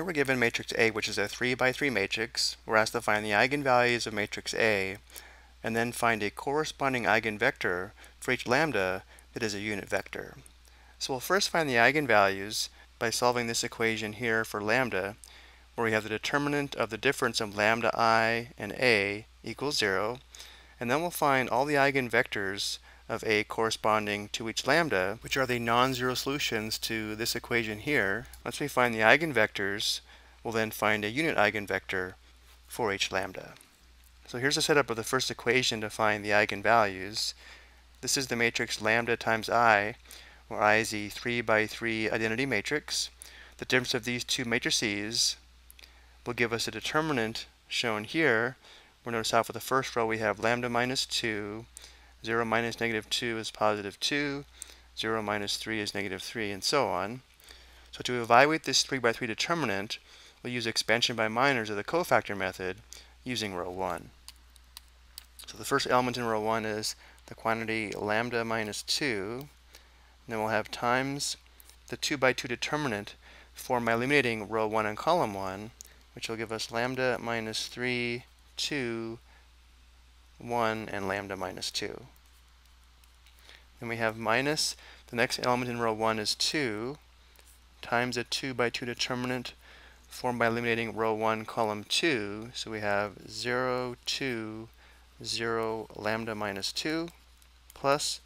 Here we're given matrix A, which is a 3 by 3 matrix. We're asked to find the eigenvalues of matrix A, and then find a corresponding eigenvector for each lambda that is a unit vector. So we'll first find the eigenvalues by solving this equation here for lambda, where we have the determinant of the difference of lambda i and a equals 0, and then we'll find all the eigenvectors of A corresponding to each lambda, which are the non-zero solutions to this equation here. Once we find the eigenvectors, we'll then find a unit eigenvector for each lambda. So here's a setup of the first equation to find the eigenvalues. This is the matrix lambda times i, where i is the 3 by 3 identity matrix. The difference of these two matrices will give us a determinant shown here. We'll notice how for the first row we have lambda minus 2, 0 minus negative 2 is positive 2, 0 minus 3 is negative 3, and so on. So to evaluate this 3 by 3 determinant, we'll use expansion by minors of the cofactor method using row 1. So the first element in row 1 is the quantity lambda minus 2. And then we'll have times the 2 by 2 determinant for my eliminating row 1 and column 1, which will give us lambda minus 3, 2, 1, and lambda minus 2. Then we have minus, the next element in row 1 is 2, times a 2 by 2 determinant formed by eliminating row 1, column 2. So we have 0, 2, 0, lambda minus 2, plus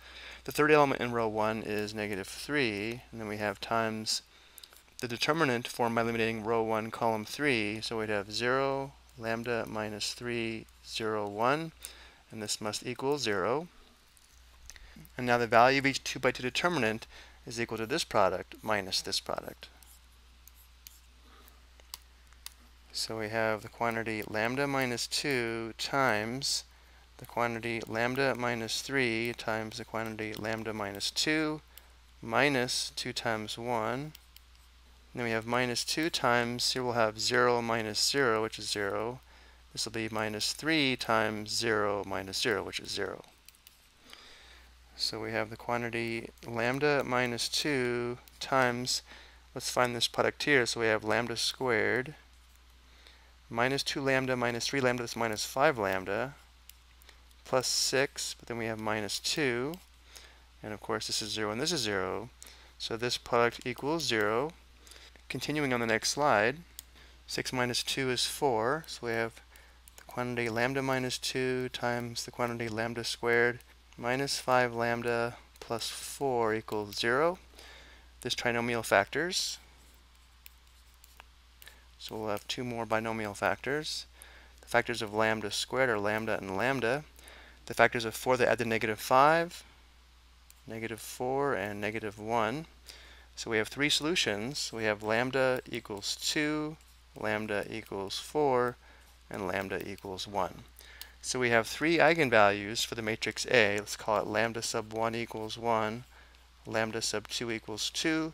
the third element in row 1 is negative 3, and then we have times the determinant formed by eliminating row 1, column 3. So we'd have 0, lambda minus 3, 0, 1 and this must equal 0. And now the value of each 2 by 2 determinant is equal to this product minus this product. So we have the quantity lambda minus 2 times the quantity lambda minus 3 times the quantity lambda minus 2 minus 2 times 1. And then we have minus 2 times, here we'll have 0 minus 0, which is 0, this will be minus 3 times 0 minus 0, which is 0. So we have the quantity lambda minus 2 times, let's find this product here, so we have lambda squared minus 2 lambda minus 3 lambda, that's minus 5 lambda, plus 6, but then we have minus 2, and of course this is 0 and this is 0, so this product equals 0. Continuing on the next slide, 6 minus 2 is 4, so we have quantity lambda minus 2 times the quantity lambda squared minus 5 lambda plus 4 equals 0. This trinomial factors. So we'll have two more binomial factors. The factors of lambda squared are lambda and lambda. The factors of 4 that add to negative 5, negative 4, and negative 1. So we have three solutions. We have lambda equals 2, lambda equals 4, and lambda equals 1. So we have three eigenvalues for the matrix A. Let's call it lambda sub 1 equals 1, lambda sub 2 equals 2,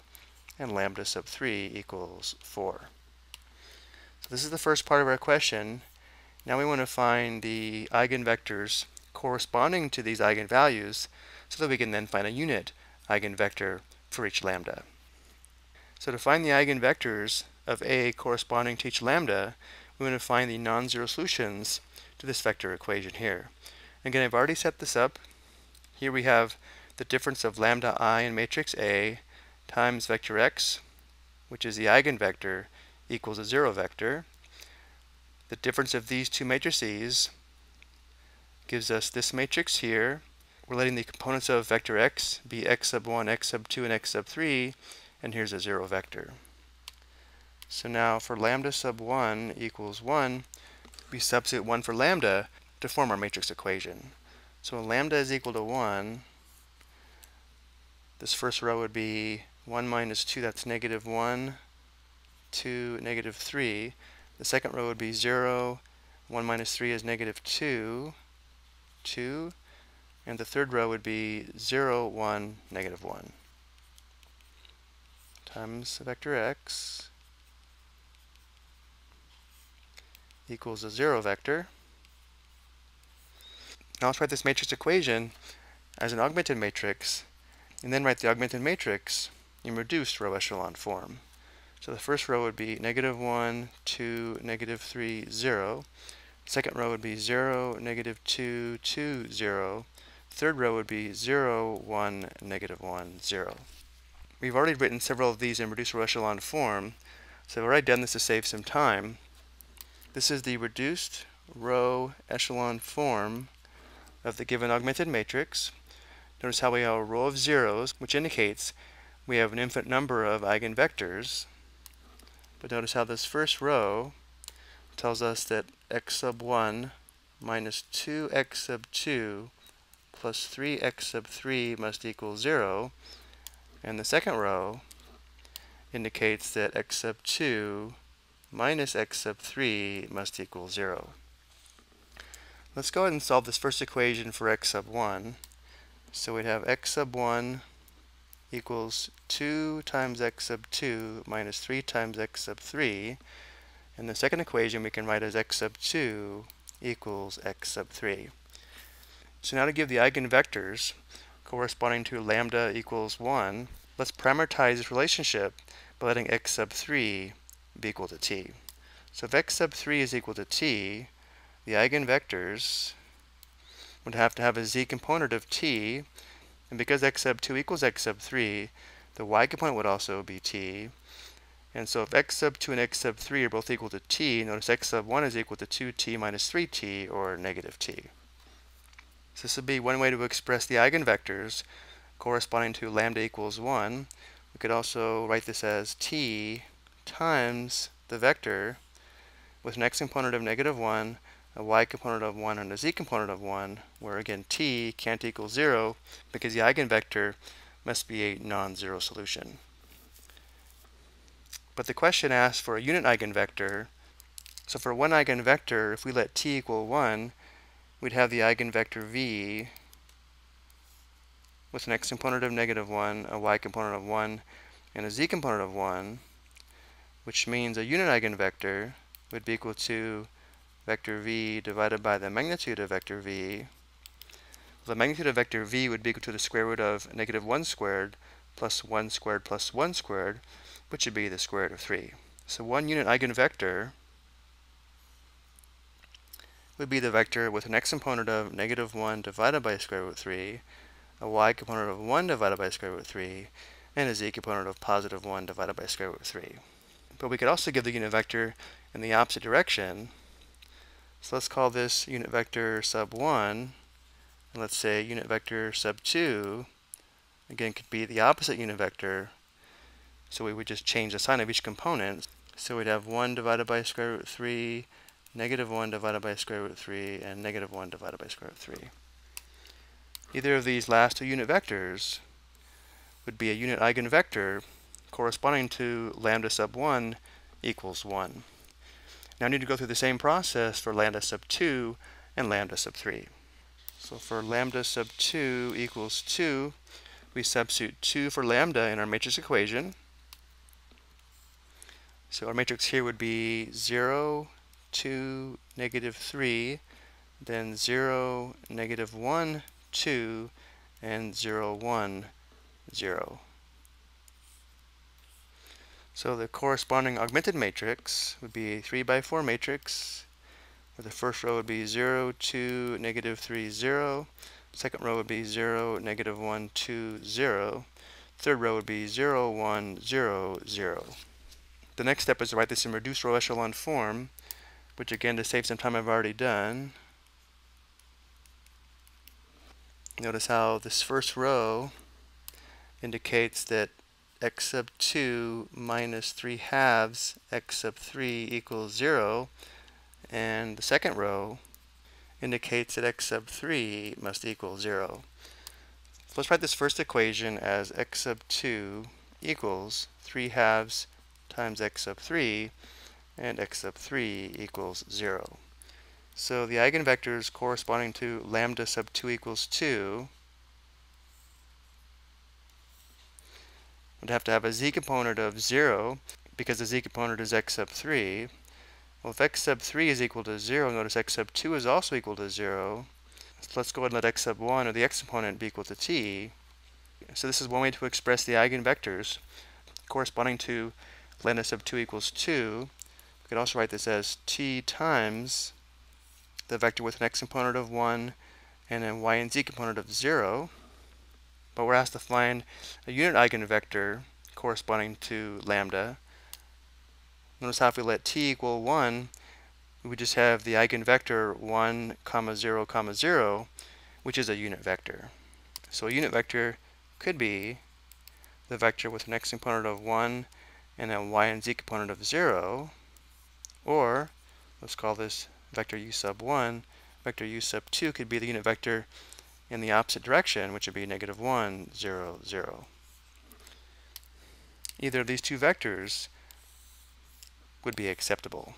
and lambda sub 3 equals 4. So this is the first part of our question. Now we want to find the eigenvectors corresponding to these eigenvalues so that we can then find a unit eigenvector for each lambda. So to find the eigenvectors of A corresponding to each lambda, we want to find the non-zero solutions to this vector equation here. Again, I've already set this up. Here we have the difference of lambda i in matrix A times vector x, which is the eigenvector, equals a zero vector. The difference of these two matrices gives us this matrix here. We're letting the components of vector x be x sub 1, x sub 2, and x sub 3, and here's a zero vector. So now for lambda sub 1 equals 1, we substitute 1 for lambda to form our matrix equation. So when lambda is equal to 1, this first row would be 1 minus 2, that's negative 1, 2, negative 3. The second row would be 0, 1 minus 3 is negative 2, 2. And the third row would be 0, 1, negative 1 times vector x equals a zero vector. Now let's write this matrix equation as an augmented matrix, and then write the augmented matrix in reduced row echelon form. So the first row would be negative 1, 2, negative 3, 0. Second row would be 0, negative 2, 2, 0. Third row would be 0, 1, negative 1, 0. We've already written several of these in reduced row echelon form, so I've already done this to save some time. This is the reduced row echelon form of the given augmented matrix. Notice how we have a row of zeros, which indicates we have an infinite number of eigenvectors. But notice how this first row tells us that x sub 1 minus 2x sub 2 plus 3x sub 3 must equal 0. And the second row indicates that x sub 2 minus x sub 3 must equal 0. Let's go ahead and solve this first equation for x sub 1. So we'd have x sub 1 equals 2 times x sub 2 minus 3 times x sub 3. And the second equation we can write as x sub 2 equals x sub 3. So now to give the eigenvectors corresponding to lambda equals 1, let's parameterize this relationship by letting x sub 3 be equal to t. So if x sub 3 is equal to t, the eigenvectors would have to have a z component of t, and because x sub 2 equals x sub 3, the y component would also be t. And so if x sub 2 and x sub 3 are both equal to t, notice x sub 1 is equal to 2t minus 3t, or negative t. So this would be one way to express the eigenvectors corresponding to lambda equals 1. We could also write this as t times the vector with an x component of negative 1 a y component of 1 and a z component of 1, where again t can't equal 0 because the eigenvector must be a non-zero solution. But the question asks for a unit eigenvector. So for one eigenvector, if we let t equal 1, we'd have the eigenvector v with an x component of negative 1, a y component of 1, and a z component of 1, which means a unit eigenvector would be equal to vector v divided by the magnitude of vector v. The magnitude of vector v would be equal to the square root of negative 1 squared plus 1 squared plus 1 squared, which would be the square root of 3. So one unit eigenvector would be the vector with an x component of negative 1 divided by square root 3, a y component of 1 divided by square root 3, and a z component of positive 1 divided by square root 3. But we could also give the unit vector in the opposite direction, so let's call this unit vector sub 1, and let's say unit vector sub 2, again, could be the opposite unit vector, so we would just change the sign of each component. So we'd have 1 divided by square root 3, negative 1 divided by square root 3, and negative 1 divided by square root 3. Either of these last two unit vectors would be a unit eigenvector corresponding to lambda sub 1 equals 1. Now I need to go through the same process for lambda sub 2 and lambda sub 3. So for lambda sub 2 equals 2, we substitute 2 for lambda in our matrix equation. So our matrix here would be 0, 2, negative 3, then 0, negative 1, 2, and 0, 1, 0. So the corresponding augmented matrix would be a 3 by 4 matrix, where the first row would be 0, 2, negative 3, 0. Second row would be 0, negative 1, 2, 0. Third row would be 0, 1, 0, 0. The next step is to write this in reduced row echelon form, which again, to save some time, I've already done. Notice how this first row indicates that x sub 2 minus 3 halves x sub 3 equals 0. And the second row indicates that x sub 3 must equal 0. So let's write this first equation as x sub 2 equals 3 halves times x sub 3 and x sub 3 equals 0. So the eigenvectors corresponding to lambda sub 2 equals 2 would have to have a z component of 0 because the z component is x sub 3. Well, if x sub 3 is equal to 0, notice x sub 2 is also equal to 0. So let's go ahead and let x sub 1, or the x component, be equal to t. So this is one way to express the eigenvectors corresponding to lambda sub 2 equals 2. We could also write this as t times the vector with an x component of 1 and a y and z component of 0. But we're asked to find a unit eigenvector corresponding to lambda. Notice how if we let t equal 1, we just have the eigenvector 1 comma 0 comma 0, which is a unit vector. So a unit vector could be the vector with an x component of 1 and a y and z component of 0, or let's call this vector u sub 1, vector u sub 2 could be the unit vector in the opposite direction, which would be negative 1, 0, 0. Either of these two vectors would be acceptable.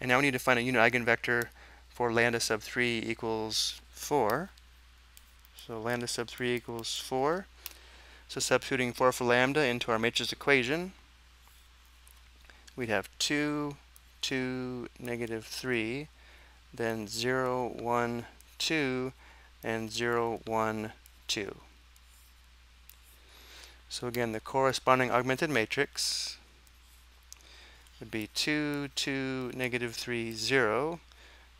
And now we need to find a unit eigenvector for lambda sub 3 equals 4. So lambda sub 3 equals 4. So substituting 4 for lambda into our matrix equation, we'd have 2, 2, negative 3, then 0, 1, 2, and 0, 1, 2. So again, the corresponding augmented matrix would be 2, 2, negative 3, 0.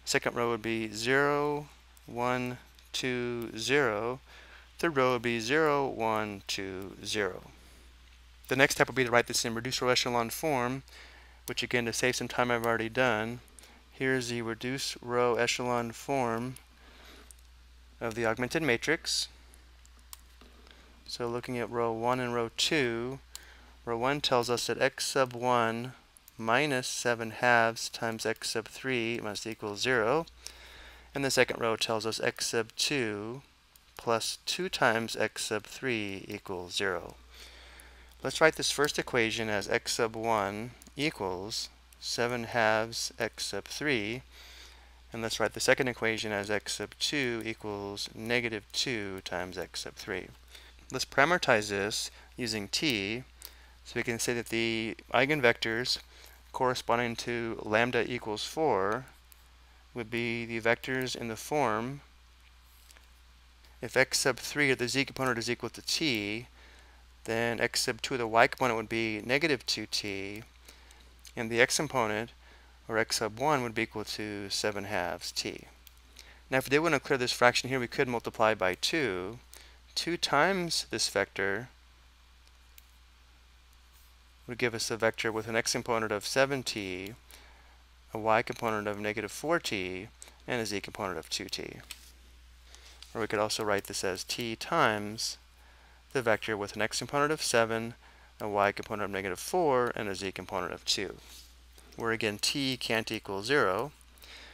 Second row would be 0, 1, 2, 0. Third row would be 0, 1, 2, 0. The next step would be to write this in reduced row echelon form, which again, to save some time, I've already done. Here's the reduced row echelon form of the augmented matrix. So looking at row 1 and row 2, row 1 tells us that x sub 1 minus 7 halves times x sub 3 must equal 0. And the second row tells us x sub 2 plus 2 times x sub 3 equals 0. Let's write this first equation as x sub 1 equals 7 halves x sub 3. And let's write the second equation as x sub 2 equals negative 2 times x sub 3. Let's parameterize this using t. So we can say that the eigenvectors corresponding to lambda equals 4 would be the vectors in the form if x sub 3 of the z component is equal to t, then x sub 2 of the y component would be negative 2t, and the x component, or x sub 1, would be equal to 7 halves t. Now if we did want to clear this fraction here, we could multiply by 2. 2 times this vector would give us a vector with an x component of 7t, a y component of negative 4t, and a z component of 2t. Or we could also write this as t times the vector with an x component of 7, a y component of negative 4, and a z component of 2. Where again t can't equal 0.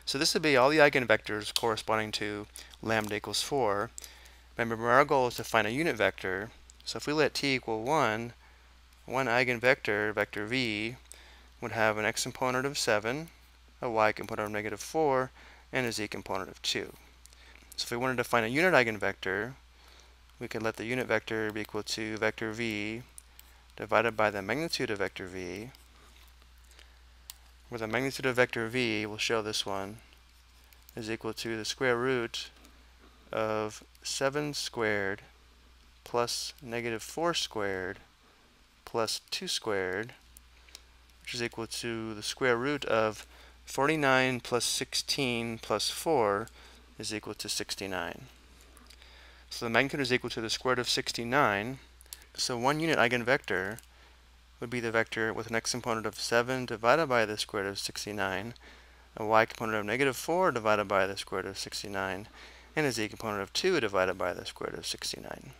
So this would be all the eigenvectors corresponding to lambda equals 4. Remember, our goal is to find a unit vector. So if we let t equal 1, one eigenvector, vector v, would have an x component of 7, a y component of negative 4, and a z component of 2. So if we wanted to find a unit eigenvector, we could let the unit vector be equal to vector v divided by the magnitude of vector v, where the magnitude of vector v, we'll show this one, is equal to the square root of 7 squared plus negative 4 squared plus 2 squared, which is equal to the square root of 49 plus 16 plus 4 is equal to 69. So the magnitude is equal to the square root of 69. So one unit eigenvector would be the vector with an x component of 7 divided by the square root of 69, a y component of negative 4 divided by the square root of 69, and a z component of 2 divided by the square root of 69.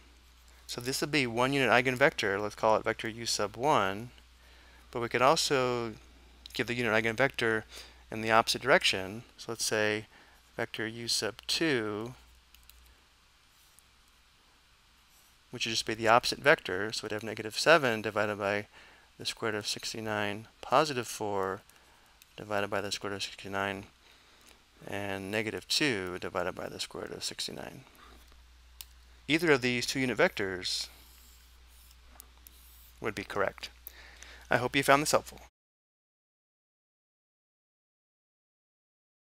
So this would be one unit eigenvector, let's call it vector u sub 1, but we could also give the unit eigenvector in the opposite direction. So let's say vector u sub 2, which would just be the opposite vector, so we'd have negative 7 divided by the square root of 69, positive 4 divided by the square root of 69, and negative 2 divided by the square root of 69 either of these two unit vectors would be correct. I hope you found this helpful.